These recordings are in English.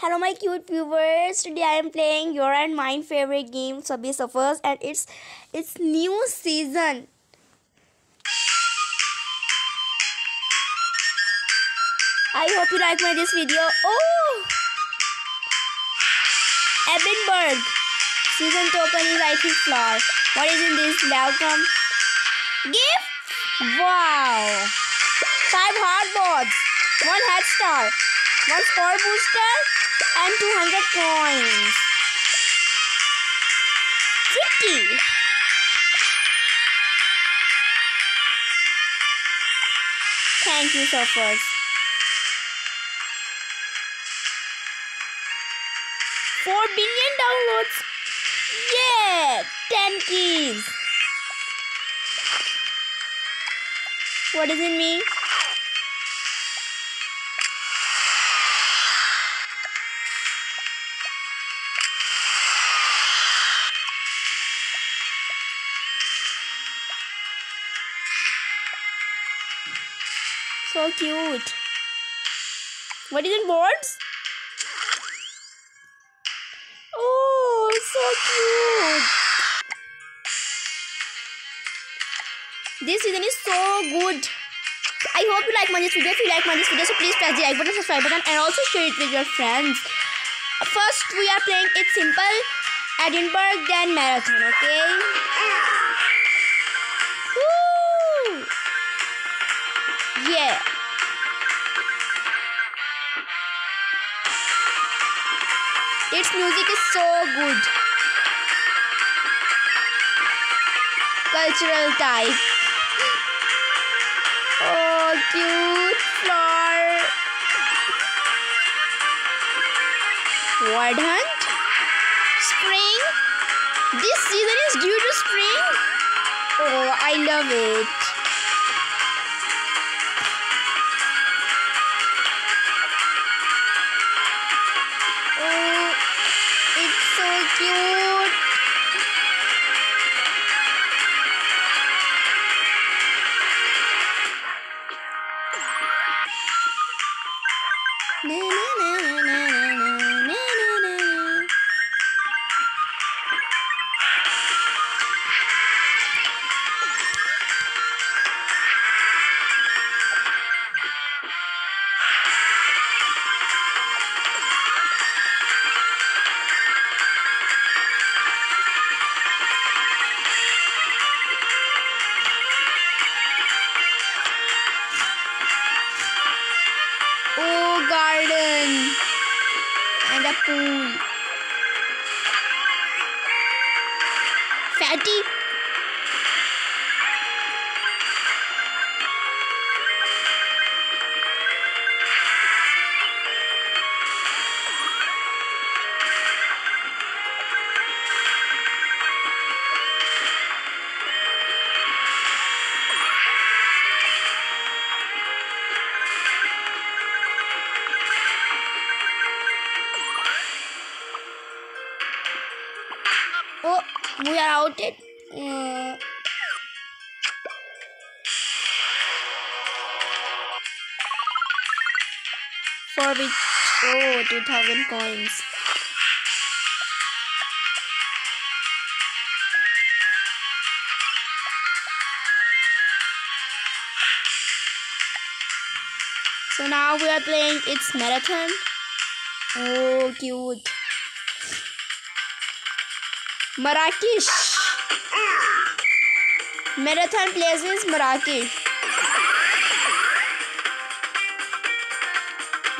Hello my cute viewers. Today I am playing your and mine favorite game Subway Surfers and it's it's new season. I hope you like my this video. Oh Edinburgh. Season token is I think flower. What is in this? Welcome. Gift! Wow! Five hoverboards, one headstart, one score booster, and 200 coins. 50. Thank you, surfers. Four billion downloads. Yeah, 10 keys. What does it mean? So cute. What is it, boards? Oh, so cute. This season is so good. I hope you like my this video. If you like my this video, so please press the like button, subscribe button, and also share it with your friends. First, we are playing It's Simple, Edinburgh, then Marathon, okay? Music is so good. Cultural type. Oh, cute flower. Word hunt. Spring. This season is due to spring. Oh, I love it. Fatty. We it. For which? Oh, 2000 coins. So now we are playing its marathon. Oh, cute. Marrakesh marathon place is Marrakesh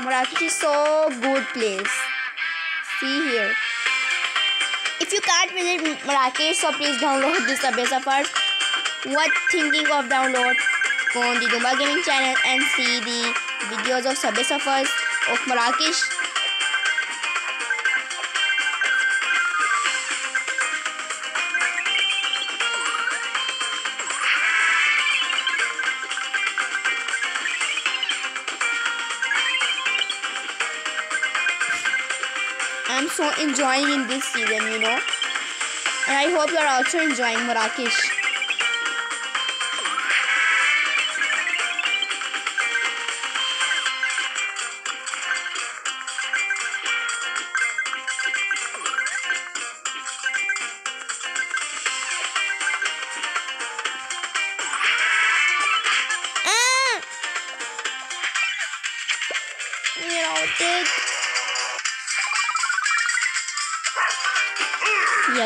Marrakesh is so good place see here if you can't visit Marrakesh so please download this subway surfer what thinking of download phone the Dumba gaming channel and see the videos of subway surfers of Marrakesh so enjoying in this season, you know. And I hope you are also enjoying Marrakesh.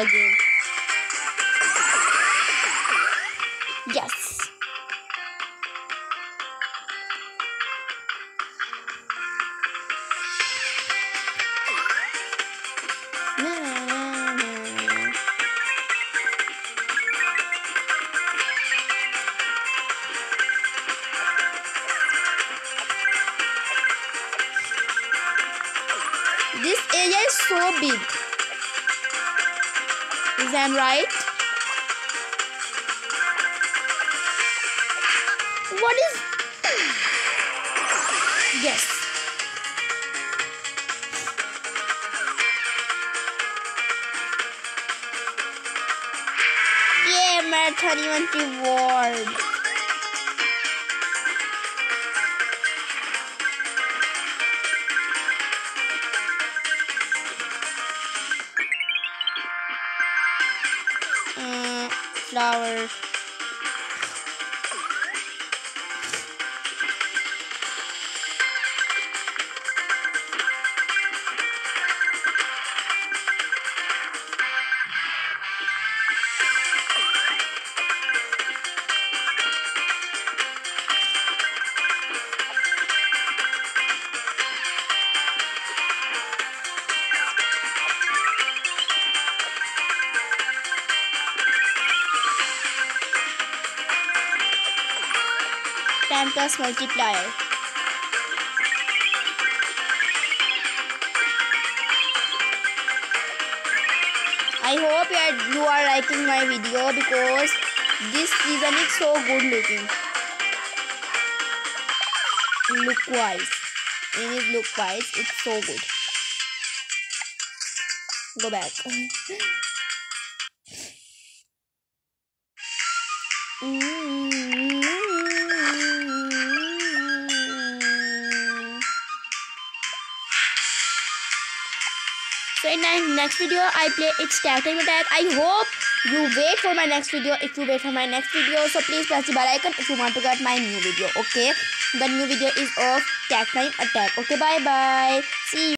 Again. That right? What is. Yes. Yeah, marathon reward. Flower. Ten plus multiplier. I hope you are, you are liking my video because this season is so good looking. Look wise. In its look wise, it's so good. Go back. Mm-hmm. So in my next video, I play its time attack. I hope you wait for my next video. If you wait for my next video, so please press the bell icon if you want to get my new video. Okay, the new video is of time attack. Okay, bye bye. See you.